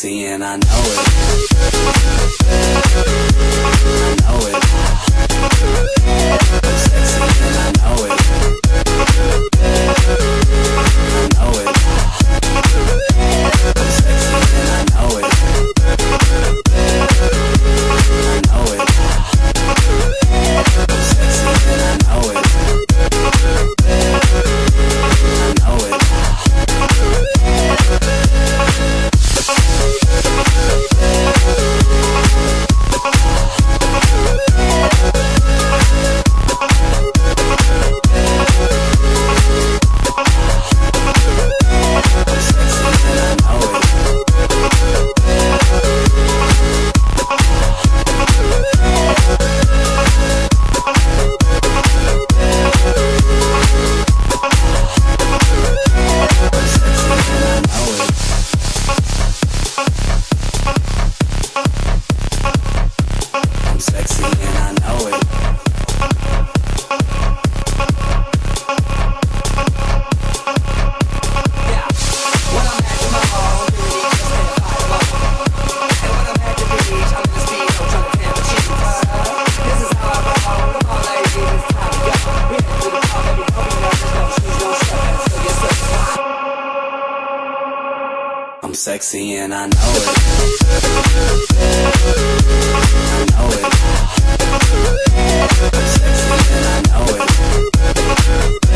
sexy and I know it. sexy and I know it. I know it. Sexy and I know it.